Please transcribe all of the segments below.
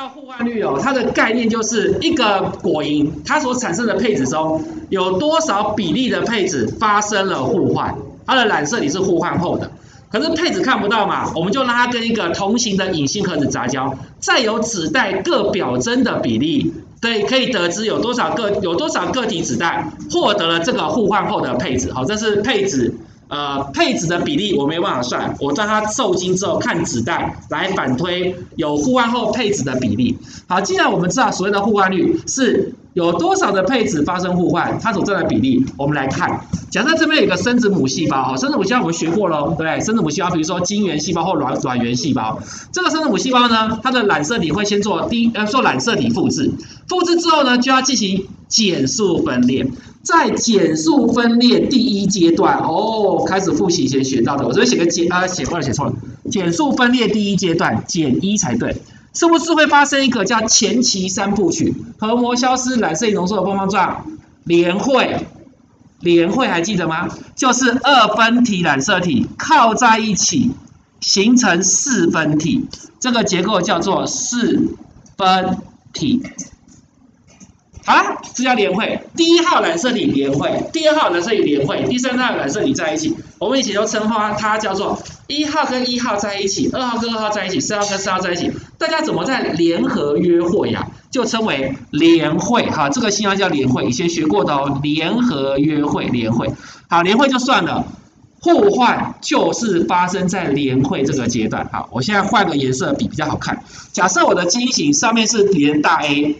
到互换率哦，它的概念就是一个果蝇它所产生的配子中有多少比例的配子发生了互换，它的染色体是互换后的。可是配子看不到嘛，我们就让它跟一个同型的隐性核子杂交，再由子代各表征的比例，对，可以得知有多少个有多少个体子代获得了这个互换后的配子。好，这是配子。呃，配子的比例我没办法算，我在它受精之后看子代来反推有互换后配子的比例。好，既然我们知道所谓的互换率是有多少的配子发生互换，它所占的比例，我们来看。假设这边有个生殖母细胞，哈，生殖母细胞我们学过喽，对不对？生殖母细胞，比如说精原细胞或卵卵原细胞，这个生殖母细胞呢，它的染色体会先做第呃做染色体复制，复制之后呢，就要进行减数分裂。在减数分裂第一阶段哦，开始复习以前学到的。我这边写个减啊，写错了，写错了。减数分裂第一阶段减一才对，是不是会发生一个叫前期三部曲？核膜消失，染色体浓缩的波方状联会，联会还记得吗？就是二分体染色体靠在一起形成四分体，这个结构叫做四分体。啊，这叫联会，第一号染色体联会，第二号染色体联会，第三号染色体在一起。我们以前都称它它叫做一号跟一号在一起，二号跟二号在一起，三号跟三号在一起。大家怎么在联合约会呀？就称为联会哈，这个信号叫联会，以前学过的哦，联合约会联会。好，联会就算了，互换就是发生在联会这个阶段。好，我现在换个颜色笔比较好看。假设我的基因型上面是连大 A。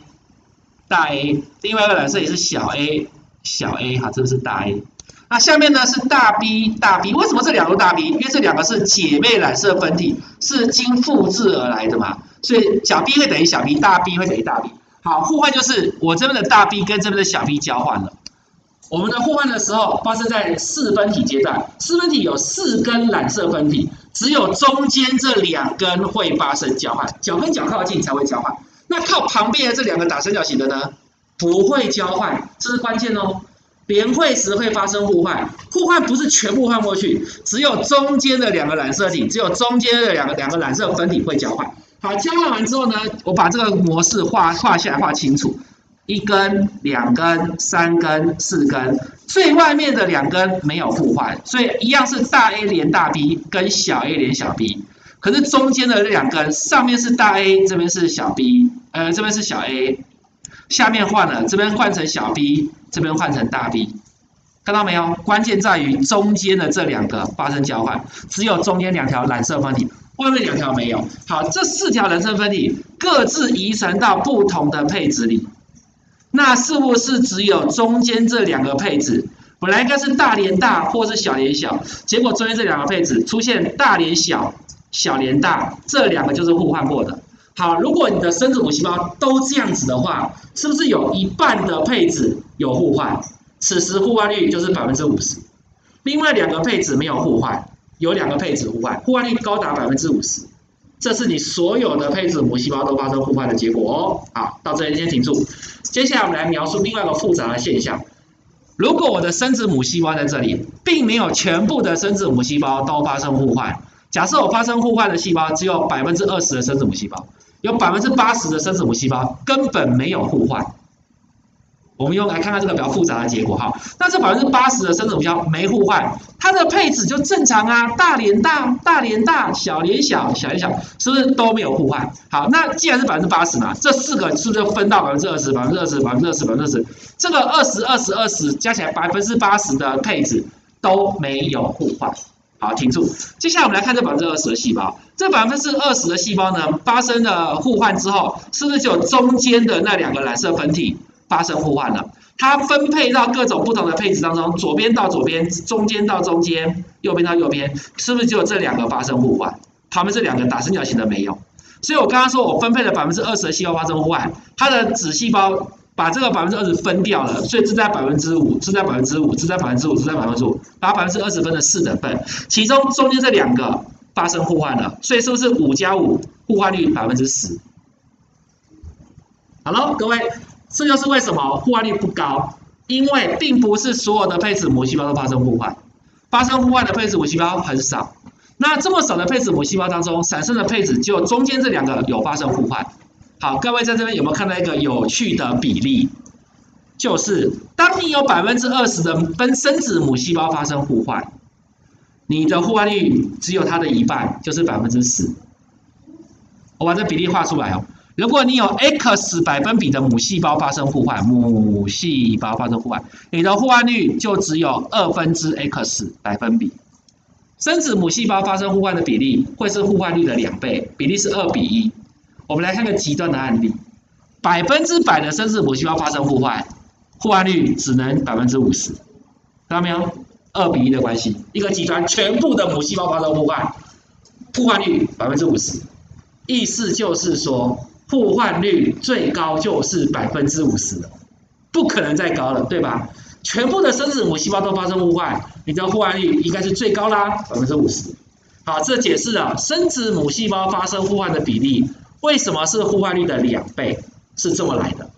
大 A，另外一个染色体是小 a，小 a 哈，这个是大 A。那下面呢是大 B，大 B，为什么这两个大 B？因为这两个是姐妹染色分体，是经复制而来的嘛，所以小 B 会等于小 B，大 B 会等于大 B。好，互换就是我这边的大 B 跟这边的小 B 交换了。我们的互换的时候发生在四分体阶段，四分体有四根染色分体，只有中间这两根会发生交换，角跟角靠近才会交换。那靠旁边的这两个打三角形的呢，不会交换，这是关键哦。联会时会发生互换，互换不是全部换过去，只有中间的两个染色体，只有中间的两个两个染色分体会交换。好，交换完之后呢，我把这个模式画画下来，画清楚，一根、两根、三根、四根，最外面的两根没有互换，所以一样是大 A 连大 B 跟小 A 连小 B。可是中间的这两根，上面是大 A，这边是小 B，呃，这边是小 A，下面换了，这边换成小 B，这边换成大 B，看到没有？关键在于中间的这两个发生交换，只有中间两条染色分体，外面两条没有。好，这四条染色分体各自遗传到不同的配置里，那是不是只有中间这两个配置，本来应该是大连大或是小连小，结果中间这两个配置出现大连小。小连大这两个就是互换过的。好，如果你的生殖母细胞都这样子的话，是不是有一半的配子有互换？此时互换率就是百分之五十。另外两个配子没有互换，有两个配子互换，互换率高达百分之五十。这是你所有的配子母细胞都发生互换的结果哦。好，到这里先停住。接下来我们来描述另外一个复杂的现象。如果我的生殖母细胞在这里，并没有全部的生殖母细胞都发生互换。假设我发生互换的细胞只有百分之二十的生殖母细胞，有百分之八十的生殖母细胞根本没有互换。我们用来看看这个比较复杂的结果哈。那这百分之八十的生殖母细胞没互换，它的配子就正常啊，大连大、大连大、小连小、小连小，是不是都没有互换？好，那既然是百分之八十嘛，这四个是不是就分到百分之二十、百分之二十、百分之二十、百分之二十？这个二十二十二十加起来百分之八十的配子都没有互换。好，停住。接下来我们来看这百分之二十的细胞，这百分之二十的细胞呢，发生了互换之后，是不是就中间的那两个染色粉体发生互换了？它分配到各种不同的配置当中，左边到左边，中间到中间，右边到右边，是不是只有这两个发生互换？旁边这两个打三角形的没有。所以我刚刚说我分配了百分之二十的细胞发生互换，它的子细胞。把这个百分之二十分掉了，所以只在百分之五，只在百分之五，只在百分之五，只在百分之五，把百分之二十分的四等份，其中中间这两个发生互换了，所以是不是五加五互换率百分之十？好了，各位，这就是为什么互换率不高，因为并不是所有的配子母细胞都发生互换，发生互换的配子母细胞很少。那这么少的配子母细胞当中，产生的配子只有中间这两个有发生互换。好，各位在这边有没有看到一个有趣的比例？就是当你有百分之二十的分生子母细胞发生互换，你的互换率只有它的一半，就是百分之十。我把这比例画出来哦。如果你有 X 百分比的母细胞发生互换，母细胞发生互换，你的互换率就只有二分之 X 百分比。生子母细胞发生互换的比例会是互换率的两倍，比例是二比一。我们来看个极端的案例，百分之百的生殖母细胞发生互换，互换率只能百分之五十，看到没有？二比一的关系，一个极端，全部的母细胞发生互换，互换率百分之五十，意思就是说。互换率最高就是百分之五十了，不可能再高了，对吧？全部的生殖母细胞都发生互换，你的互换率应该是最高啦，百分之五十。好，这解释了生殖母细胞发生互换的比例为什么是互换率的两倍，是这么来的。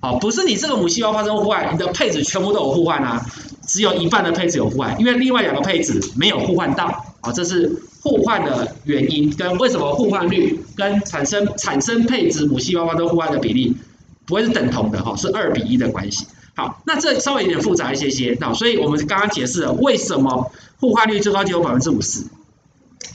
好，不是你这个母细胞发生互换，你的配子全部都有互换啊，只有一半的配子有互换，因为另外两个配子没有互换到。好，这是互换的原因，跟为什么互换率跟产生产生配子母细胞发生互换的比例不会是等同的哈，是二比一的关系。好，那这稍微有点复杂一些些，那所以我们刚刚解释了为什么互换率最高只有百分之五十。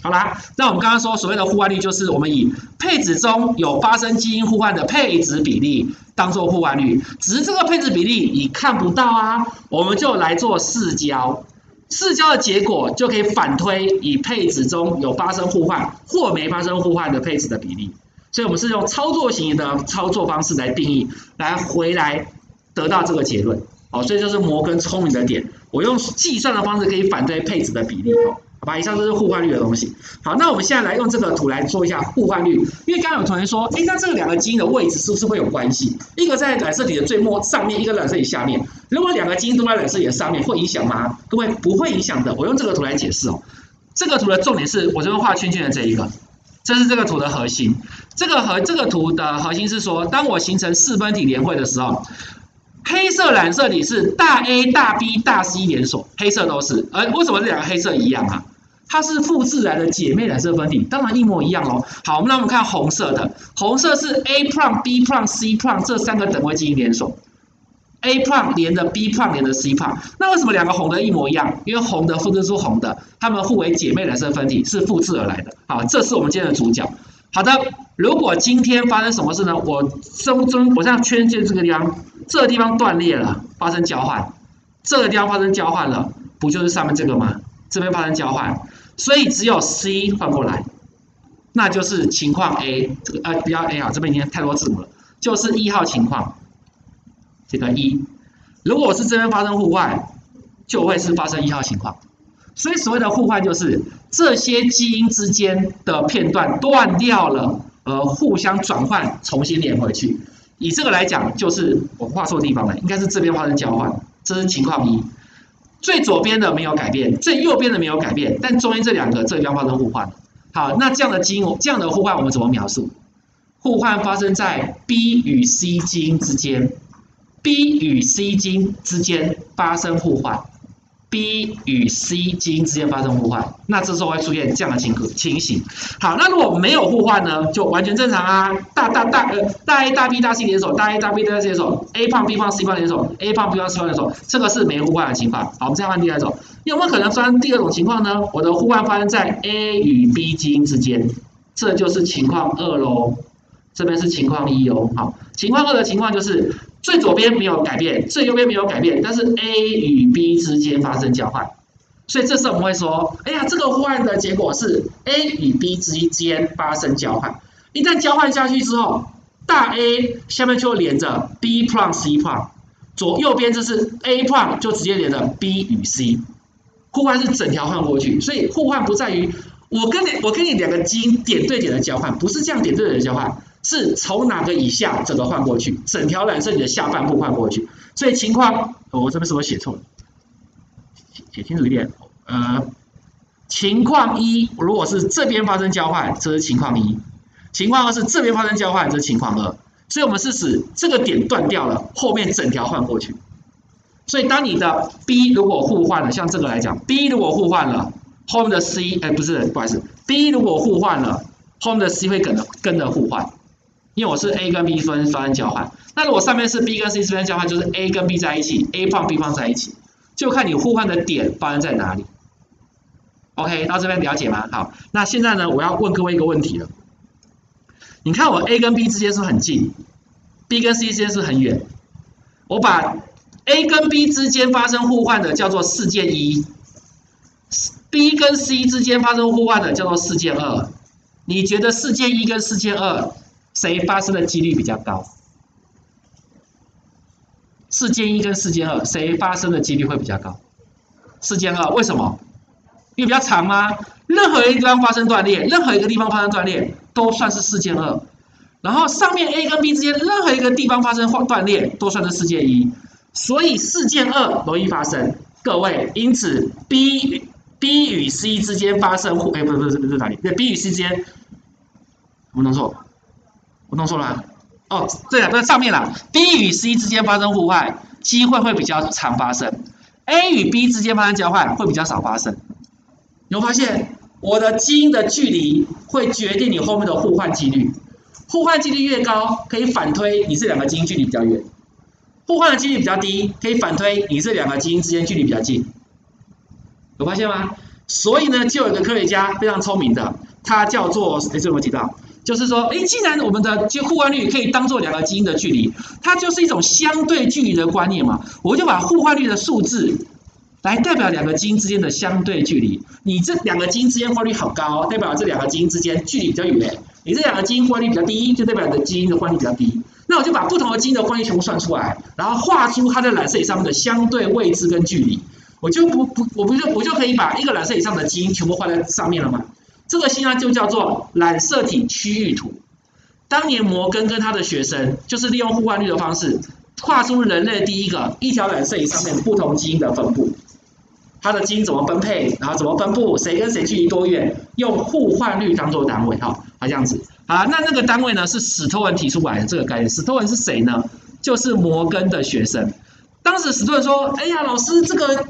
好啦，那我们刚刚说所谓的互换率就是我们以配子中有发生基因互换的配子比例当做互换率，只是这个配子比例你看不到啊，我们就来做试交。试交的结果就可以反推以配子中有发生互换或没发生互换的配子的比例，所以我们是用操作型的操作方式来定义，来回来得到这个结论。哦，所以这是摩根聪明的点，我用计算的方式可以反推配子的比例。哦。好吧，以上都是互换率的东西。好，那我们现在来用这个图来做一下互换率。因为刚刚有同学说，哎，那这两个基因的位置是不是会有关系？一个在染色体的最末上面，一个染色体下面。如果两个基因都在染色体的上面，会影响吗？各位不会影响的。我用这个图来解释哦。这个图的重点是我这边画圈圈的这一个，这是这个图的核心。这个和这个图的核心是说，当我形成四分体联会的时候。黑色染色体是大 A 大 B 大 C 连锁，黑色都是。而为什么这两个黑色一样啊？它是复制来的姐妹染色分体，当然一模一样喽。好，那我们看红色的，红色是 A prime B prime C prime 这三个等位基因连锁，A prime 连着 B prime 连着 C prime。那为什么两个红的一模一样？因为红的复制出红的，它们互为姐妹染色分体，是复制而来的。好，这是我们今天的主角。好的，如果今天发生什么事呢？我中中我像圈圈这个地方。这个地方断裂了，发生交换，这个地方发生交换了，不就是上面这个吗？这边发生交换，所以只有 C 换过来，那就是情况 A，这个呃不要 A 啊，这边已经太多字母了，就是一号情况，这个一，如果是这边发生互换，就会是发生一号情况，所以所谓的互换就是这些基因之间的片段断掉了，而互相转换，重新连回去。以这个来讲，就是我画错地方了，应该是这边发生交换，这是情况一。最左边的没有改变，最右边的没有改变，但中间这两个这边发生互换。好，那这样的基因，这样的互换我们怎么描述？互换发生在 B 与 C 基因之间，B 与 C 基因之间发生互换。B 与 C 基因之间发生互换，那这时候会出现这样的情情形。好，那如果没有互换呢，就完全正常啊。大大大呃大 A 大 B 大 C 连锁，大 A 大 B 大 C 连锁，A 胖 B 胖 C 胖连锁，A 胖 B 胖 C 胖连锁，这个是没互换的情况。好，我们再换第二种，有没有可能发生第二种情况呢？我的互换发生在 A 与 B 基因之间，这就是情况二喽。这边是情况一哦。好，情况二的情况就是。最左边没有改变，最右边没有改变，但是 A 与 B 之间发生交换，所以这时候我们会说，哎呀，这个互换的结果是 A 与 B 之间发生交换。一旦交换下去之后，大 A 下面就连着 B plus C plus，左右边这是 A plus 就直接连着 B 与 C，互换是整条换过去，所以互换不在于我跟你我跟你两个基因点对点的交换，不是这样点对点的交换。是从哪个以下整个换过去，整条染色体的下半部换过去，所以情况我这边是不是写错了？写清楚一点，呃，情况一如果是这边发生交换，这是情况一；情况二是这边发生交换，这是情况二。所以我们是使这个点断掉了，后面整条换过去。所以当你的 B 如果互换了，像这个来讲，B 如果互换了，后面的 C 哎不是不好意思，B 如果互换了，后面的 C 会跟着跟着互换。因为我是 A 跟 B 分发生交换。那如果上面是 B 跟 C 之间交换，就是 A 跟 B 在一起，A 放 B 放在一起，就看你互换的点发生在哪里。OK，到这边了解吗？好，那现在呢，我要问各位一个问题了。你看我 A 跟 B 之间是很近，B 跟 C 之间是很远。我把 A 跟 B 之间发生互换的叫做事件一，B 跟 C 之间发生互换的叫做事件二。你觉得事件一跟事件二谁发生的几率比较高？事件一跟事件二谁发生的几率会比较高？事件二为什么？因为比较长吗？任何一个地方发生断裂，任何一个地方发生断裂都算是事件二。然后上面 A 跟 B 之间任何一个地方发生断裂都算是事件一。所以事件二容易发生。各位，因此 B B 与 C 之间发生互，哎，不是不是不是哪里？对，B 与 C 之间。我弄错，我弄错了。哦，对了，在上面了。B 与 C 之间发生互换，机会会比较常发生；A 与 B 之间发生交换，会比较少发生。有发现，我的基因的距离会决定你后面的互换几率。互换几率越高，可以反推你这两个基因距离比较远；互换的几率比较低，可以反推你这两个基因之间距离比较近。有发现吗？所以呢，就有一个科学家非常聪明的，他叫做哎，这有没有提到？就是说，哎，既然我们的就互换率可以当做两个基因的距离，它就是一种相对距离的观念嘛。我就把互换率的数字来代表两个基因之间的相对距离。你这两个基因之间换率好高，代表这两个基因之间距离比较远；你这两个基因换率比较低，就代表你的基因的换率比较低。那我就把不同的基因的换率全部算出来，然后画出它在染色体上面的相对位置跟距离。我就不不，我不就我就可以把一个染色体上的基因全部画在上面了吗？这个现象就叫做染色体区域图。当年摩根跟他的学生就是利用互换率的方式，画出人类第一个一条染色体上面不同基因的分布，它的基因怎么分配，然后怎么分布，谁跟谁距离多远，用互换率当做单位，哈，它这样子。好，那那个单位呢是史托文提出来的这个概念。史托文是谁呢？就是摩根的学生。当时史托文说：“哎呀，老师，这个。”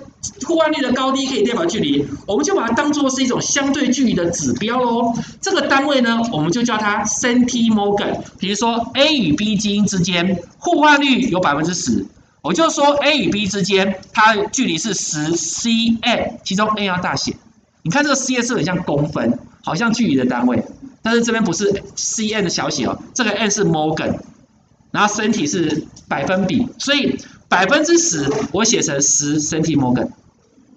互换率的高低可以代表距离，我们就把它当做是一种相对距离的指标喽。这个单位呢，我们就叫它 centimorgan。比如说 A 与 B 基因之间互换率有百分之十，我就说 A 与 B 之间它距离是十 cm，其中 n 要大写。你看这个 cm 是很像公分，好像距离的单位，但是这边不是 cm 的小写哦，这个 n 是 morgan，然后身体是百分比，所以。百分之十，我写成十 centimorgan，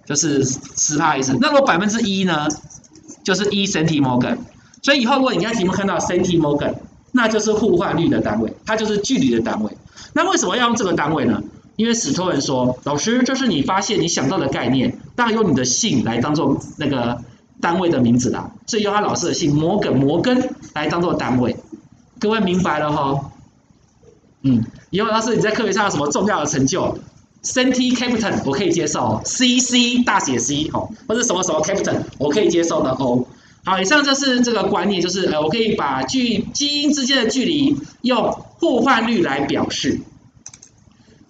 就是十帕意思。那如果百分之一呢，就是一 centimorgan。所以以后如果你在题目看到 centimorgan，那就是互换率的单位，它就是距离的单位。那为什么要用这个单位呢？因为史托人说，老师，这是你发现你想到的概念，当然用你的姓来当做那个单位的名字啦。所以用他老师的姓摩根摩根来当做单位。各位明白了哈？嗯。以后要是你在课业上有什么重要的成就，centi Captain 我可以接受，CC 大写 C 哦，或者什么什么 Captain 我可以接受的哦。好，以上就是这个观念，就是呃，我可以把距基因之间的距离用互换率来表示。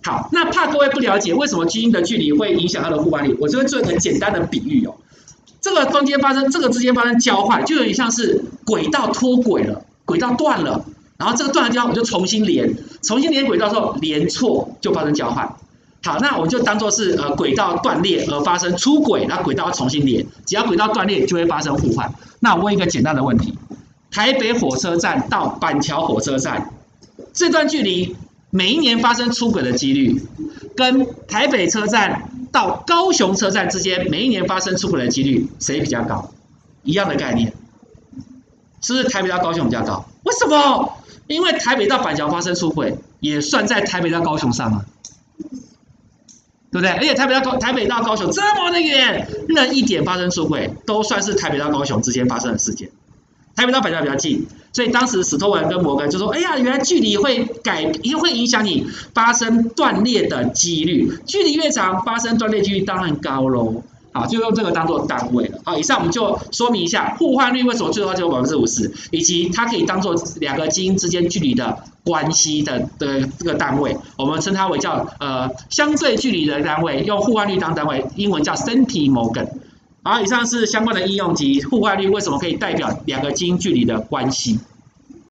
好，那怕各位不了解为什么基因的距离会影响它的互换率，我就会做一个简单的比喻哦。这个中间发生，这个之间发生交换，就有点像是轨道脱轨了，轨道断了。然后这个断了交，我就重新连，重新连轨道之后连错就发生交换。好，那我们就当做是呃轨道断裂而发生出轨，那轨道重新连，只要轨道断裂就会发生互换。那我问一个简单的问题：台北火车站到板桥火车站这段距离，每一年发生出轨的几率，跟台北车站到高雄车站之间每一年发生出轨的几率，谁比较高？一样的概念，是不是台北到高雄比较高？为什么？因为台北到板桥发生出轨，也算在台北到高雄上啊，对不对？而且台北到高台北到高雄这么的远，任一点发生出轨，都算是台北到高雄之间发生的事件。台北到板桥比较近，所以当时史托文跟摩根就说：“哎呀，原来距离会改，因为会影响你发生断裂的几率，距离越长，发生断裂几率当然高喽。”好，就用这个当做单位了。好，以上我们就说明一下互换率为什么最后只有百分之五十，以及它可以当做两个基因之间距离的关系的的这个单位，我们称它为叫呃相对距离的单位，用互换率当单位，英文叫 centimorgan。好，以上是相关的应用及互换率为什么可以代表两个基因距离的关系。